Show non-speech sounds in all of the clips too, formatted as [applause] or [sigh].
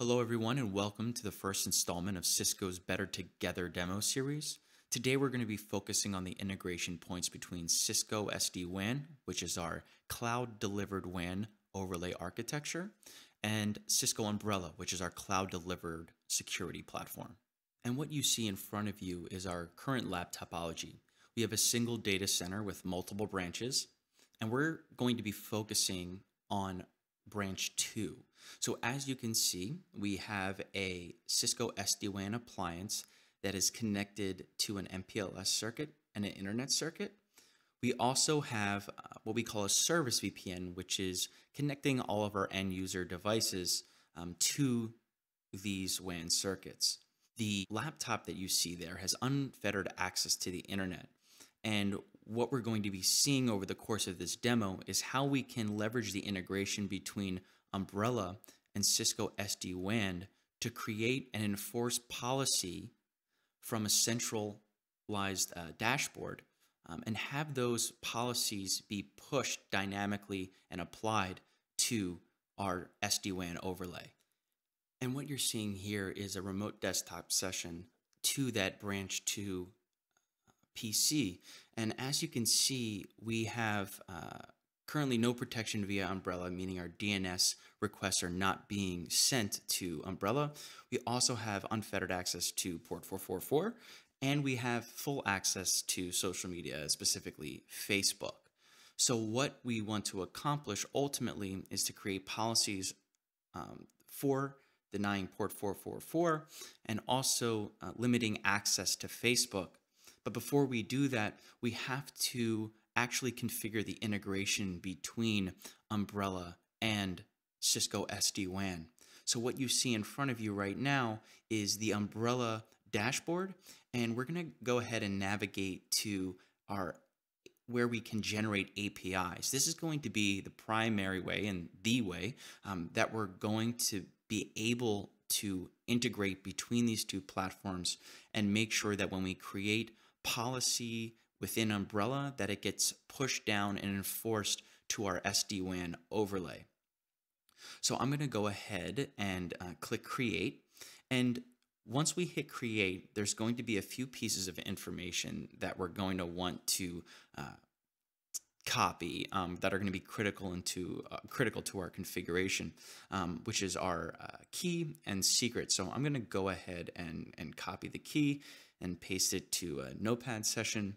Hello, everyone, and welcome to the first installment of Cisco's Better Together demo series. Today, we're going to be focusing on the integration points between Cisco SD-WAN, which is our cloud-delivered WAN overlay architecture, and Cisco Umbrella, which is our cloud-delivered security platform. And what you see in front of you is our current lab topology. We have a single data center with multiple branches, and we're going to be focusing on branch 2. So as you can see, we have a Cisco SD-WAN appliance that is connected to an MPLS circuit and an internet circuit. We also have uh, what we call a service VPN, which is connecting all of our end user devices um, to these WAN circuits. The laptop that you see there has unfettered access to the internet. And what we're going to be seeing over the course of this demo is how we can leverage the integration between Umbrella and Cisco SD-WAN to create and enforce policy from a centralized uh, dashboard um, and have those policies be pushed dynamically and applied to our SD-WAN overlay. And what you're seeing here is a remote desktop session to that branch 2 uh, PC. And as you can see, we have uh, currently no protection via Umbrella, meaning our DNS requests are not being sent to Umbrella. We also have unfettered access to port 444, and we have full access to social media, specifically Facebook. So what we want to accomplish ultimately is to create policies um, for denying port 444 and also uh, limiting access to Facebook. But before we do that, we have to actually configure the integration between Umbrella and Cisco SD-WAN. So what you see in front of you right now is the Umbrella dashboard, and we're going to go ahead and navigate to our where we can generate APIs. This is going to be the primary way and the way um, that we're going to be able to integrate between these two platforms and make sure that when we create policy within Umbrella that it gets pushed down and enforced to our SD-WAN overlay. So I'm going to go ahead and uh, click create. And once we hit create, there's going to be a few pieces of information that we're going to want to uh, copy um, that are going to be critical into uh, critical to our configuration, um, which is our uh, key and secret. So I'm going to go ahead and, and copy the key and paste it to a notepad session.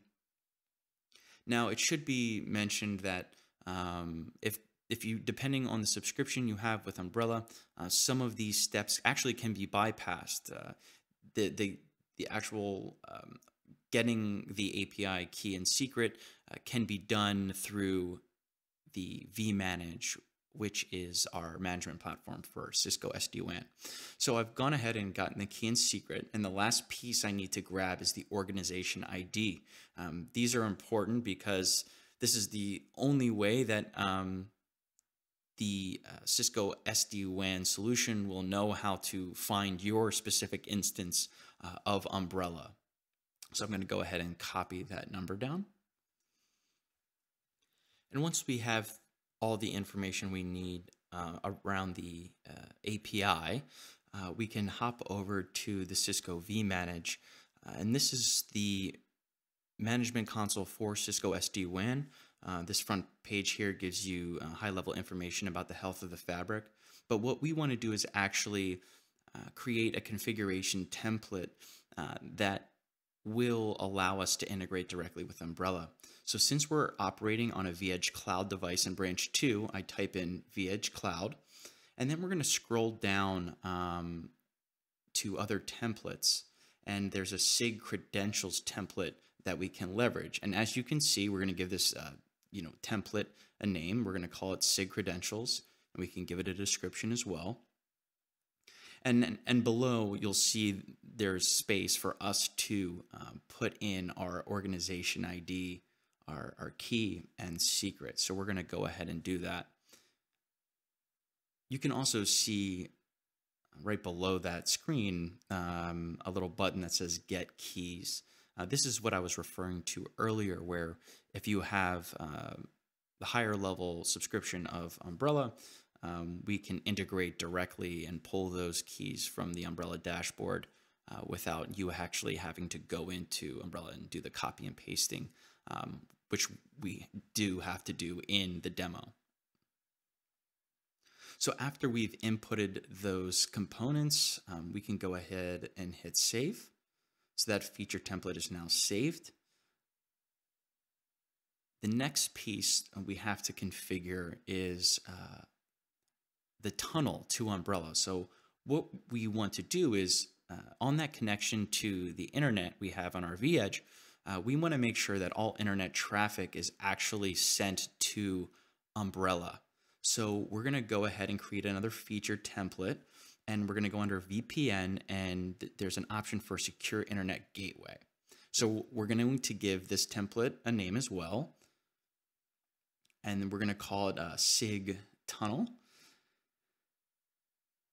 Now, it should be mentioned that um, if if you depending on the subscription you have with Umbrella, uh, some of these steps actually can be bypassed. Uh, the the the actual um, getting the API key and secret uh, can be done through the vManage which is our management platform for Cisco SD-WAN. So I've gone ahead and gotten the key and secret, and the last piece I need to grab is the organization ID. Um, these are important because this is the only way that um, the uh, Cisco SD-WAN solution will know how to find your specific instance uh, of Umbrella. So I'm going to go ahead and copy that number down. And once we have all the information we need uh, around the uh, API, uh, we can hop over to the Cisco vManage. Uh, and this is the management console for Cisco SD-WAN. Uh, this front page here gives you uh, high-level information about the health of the fabric. But what we want to do is actually create a configuration template that will allow us to integrate directly with Umbrella. So since we're operating on a vEdge Cloud device in branch 2, I type in vEdge Cloud, and then we're going to scroll down um, to other templates, and there's a SIG credentials template that we can leverage. And as you can see, we're going to give this uh, you know template a name. We're going to call it SIG credentials, and we can give it a description as well. And, and below, you'll see there's space for us to um, put in our organization ID, our, our key, and secret. So we're going to go ahead and do that. You can also see right below that screen um, a little button that says Get Keys. Uh, this is what I was referring to earlier, where if you have uh, the higher level subscription of Umbrella, um, we can integrate directly and pull those keys from the Umbrella dashboard uh, without you actually having to go into Umbrella and do the copy and pasting, um, which we do have to do in the demo. So after we've inputted those components, um, we can go ahead and hit save. So that feature template is now saved. The next piece we have to configure is uh, the tunnel to Umbrella. So what we want to do is uh, on that connection to the internet we have on our vEdge, uh, we want to make sure that all internet traffic is actually sent to Umbrella. So we're going to go ahead and create another feature template and we're going to go under VPN and th there's an option for secure internet gateway. So we're going to give this template a name as well. And we're going to call it a SIG tunnel.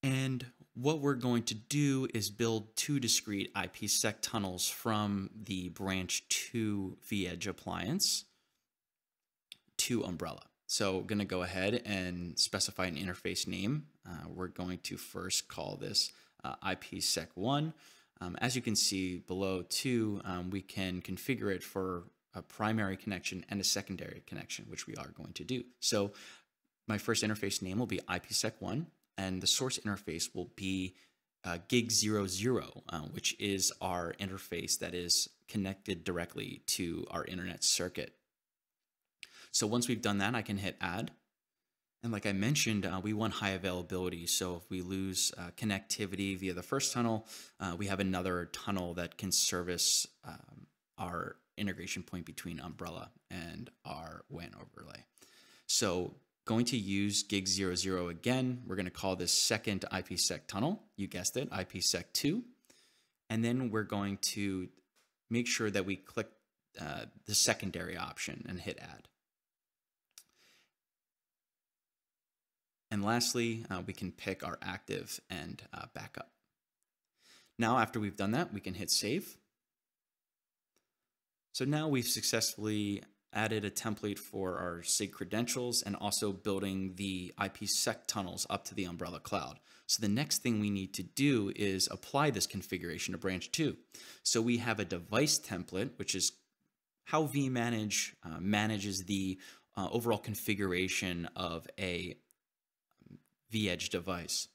And what we're going to do is build two discrete IPsec tunnels from the branch 2 vEdge appliance to Umbrella. So going to go ahead and specify an interface name. Uh, we're going to first call this uh, IPsec1. Um, as you can see below too, um, we can configure it for a primary connection and a secondary connection, which we are going to do. So my first interface name will be IPsec1 and the source interface will be uh, gig00, uh, which is our interface that is connected directly to our internet circuit. So once we've done that, I can hit add. And like I mentioned, uh, we want high availability. So if we lose uh, connectivity via the first tunnel, uh, we have another tunnel that can service um, our integration point between Umbrella and our WAN overlay. So going to use gig00 again. We're going to call this second IPsec tunnel. You guessed it, IPsec2. And then we're going to make sure that we click uh, the secondary option and hit add. And lastly, uh, we can pick our active and uh, backup. Now, after we've done that, we can hit save. So now we've successfully added a template for our SIG credentials and also building the IPsec tunnels up to the Umbrella Cloud. So the next thing we need to do is apply this configuration to branch 2. So we have a device template, which is how vManage uh, manages the uh, overall configuration of a vEdge device.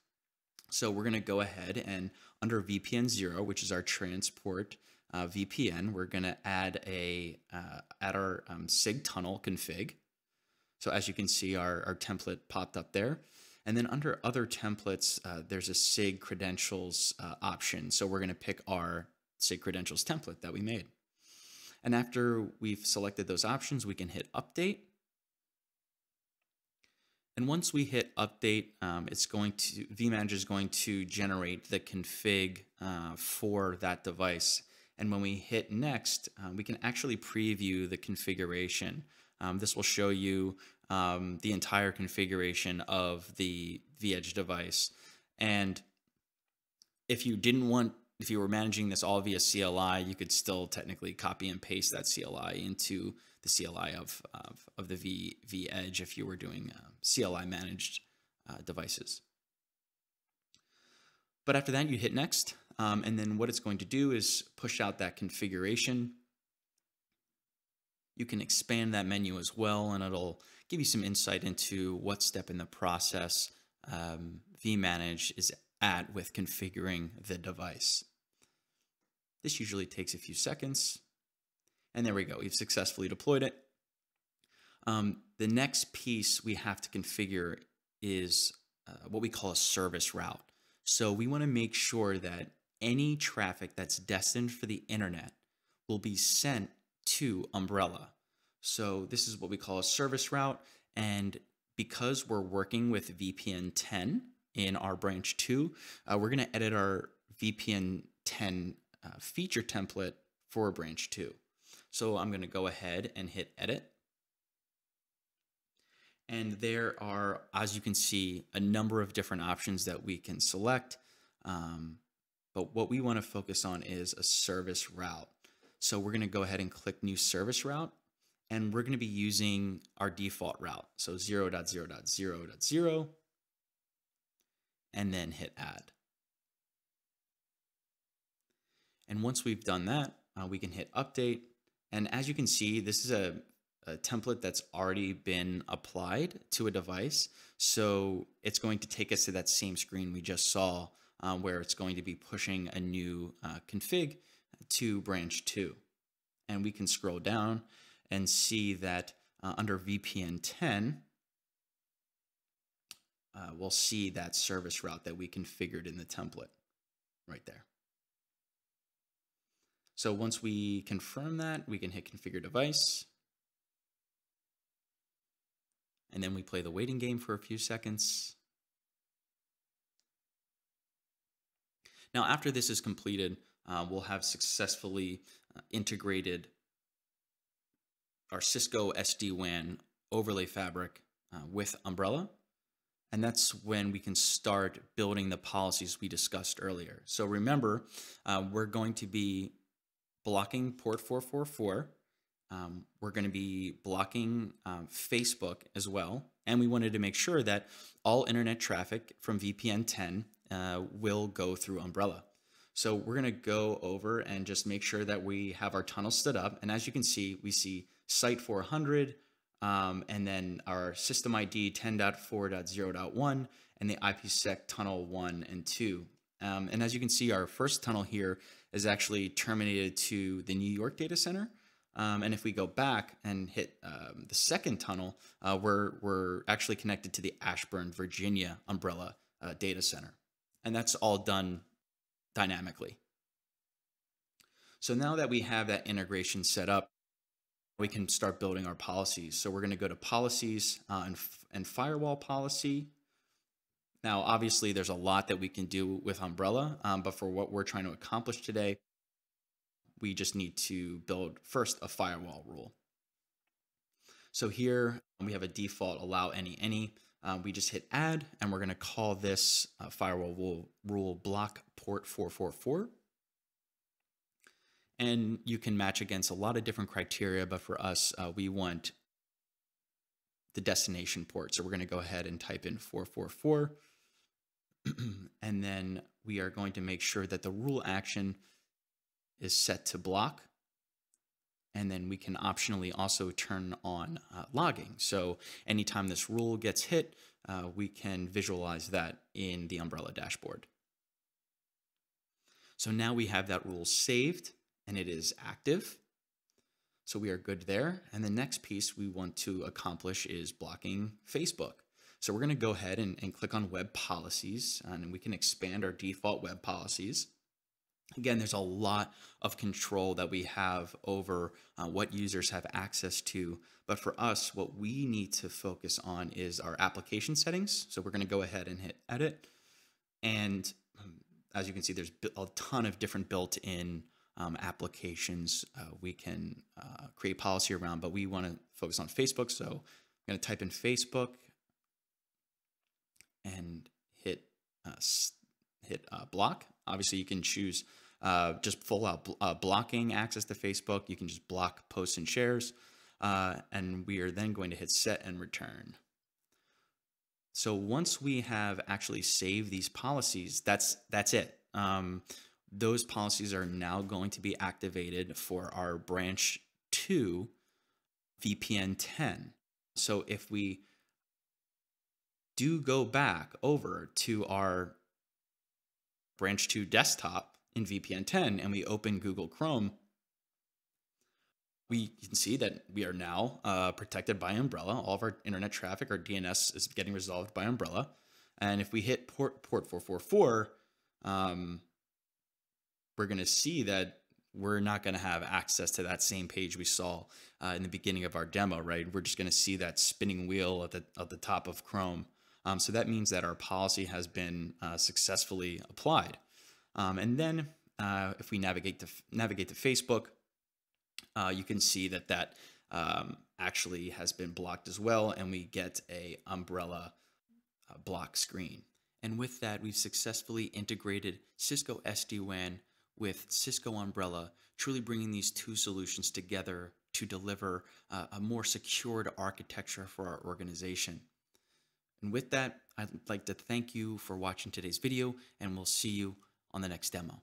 So we're going to go ahead and under VPN 0, which is our transport uh, VPN, we're going to add a uh, add our um, SIG tunnel config. So as you can see, our, our template popped up there. And then under other templates, uh, there's a SIG credentials uh, option. So we're going to pick our SIG credentials template that we made. And after we've selected those options, we can hit update. And once we hit update, um, it's going to vManager is going to generate the config uh, for that device. And when we hit next, uh, we can actually preview the configuration. Um, this will show you um, the entire configuration of the vEdge device. And if you didn't want, if you were managing this all via CLI, you could still technically copy and paste that CLI into the CLI of, of, of the v, vEdge if you were doing uh, CLI managed uh, devices. But after that, you hit next. Um, and then what it's going to do is push out that configuration. You can expand that menu as well, and it'll give you some insight into what step in the process um, vManage is at with configuring the device. This usually takes a few seconds. And there we go. We've successfully deployed it. Um, the next piece we have to configure is uh, what we call a service route. So we want to make sure that any traffic that's destined for the internet will be sent to Umbrella. So this is what we call a service route. And because we're working with VPN 10 in our branch 2, uh, we're going to edit our VPN 10 uh, feature template for branch 2. So I'm going to go ahead and hit edit. And there are, as you can see, a number of different options that we can select. Um, but what we want to focus on is a service route. So we're going to go ahead and click new service route and we're going to be using our default route. So 0.0.0.0 and then hit add. And once we've done that, uh, we can hit update. And as you can see, this is a, a, template that's already been applied to a device. So it's going to take us to that same screen we just saw uh, where it's going to be pushing a new uh, config to branch 2. And we can scroll down and see that uh, under VPN 10, uh, we'll see that service route that we configured in the template right there. So once we confirm that, we can hit configure device. And then we play the waiting game for a few seconds. Now, after this is completed, uh, we'll have successfully uh, integrated our Cisco SD-WAN overlay fabric uh, with Umbrella. And that's when we can start building the policies we discussed earlier. So remember, uh, we're going to be blocking port 444. Um, we're going to be blocking um, Facebook as well. And we wanted to make sure that all internet traffic from VPN 10 uh, will go through Umbrella. So we're going to go over and just make sure that we have our tunnel stood up. And as you can see, we see site 400, um, and then our system ID 10.4.0.1, and the IPsec tunnel 1 and 2. Um, and as you can see, our first tunnel here is actually terminated to the New York data center. Um, and if we go back and hit um, the second tunnel, uh, we're, we're actually connected to the Ashburn, Virginia umbrella uh, data center. And that's all done dynamically. So now that we have that integration set up, we can start building our policies. So we're going to go to policies uh, and, and firewall policy. Now, obviously, there's a lot that we can do with Umbrella, um, but for what we're trying to accomplish today, we just need to build first a firewall rule. So here we have a default allow any any. Uh, we just hit add, and we're going to call this uh, firewall rule, rule block port 444. And you can match against a lot of different criteria, but for us, uh, we want the destination port. So we're going to go ahead and type in 444. [clears throat] and then we are going to make sure that the rule action is set to block. And then we can optionally also turn on uh, logging. So anytime this rule gets hit, uh, we can visualize that in the Umbrella dashboard. So now we have that rule saved and it is active. So we are good there. And the next piece we want to accomplish is blocking Facebook. So we're going to go ahead and, and click on web policies and we can expand our default web policies. Again, there's a lot of control that we have over uh, what users have access to. But for us, what we need to focus on is our application settings. So we're going to go ahead and hit edit. And um, as you can see, there's a ton of different built-in um, applications uh, we can uh, create policy around, but we want to focus on Facebook. So I'm going to type in Facebook and hit uh, hit uh, block. Obviously, you can choose uh, just full out bl uh, blocking access to Facebook. You can just block posts and shares. and we are then going to hit set and return. So once we have actually saved these policies, that's that's it. Um, those policies are now going to be activated for our branch 2 VPN 10. So if we do go back over to our branch 2 desktop in VPN 10 and we open Google Chrome, we can see that we are now uh, protected by Umbrella. All of our internet traffic, our DNS is getting resolved by Umbrella. And if we hit port, port 444, um, we're going to see that we're not going to have access to that same page we saw uh, in the beginning of our demo, right? We're just going to see that spinning wheel at the, at the top of Chrome. Um, so that means that our policy has been uh, successfully applied. Um, and then uh, if we navigate to navigate to Facebook, uh, you can see that that um, actually has been blocked as well, and we get a umbrella uh, block screen. And with that, we've successfully integrated Cisco SD-WAN with Cisco Umbrella, truly bringing these two solutions together to deliver uh, a more secured architecture for our organization. And with that, I'd like to thank you for watching today's video, and we'll see you on the next demo.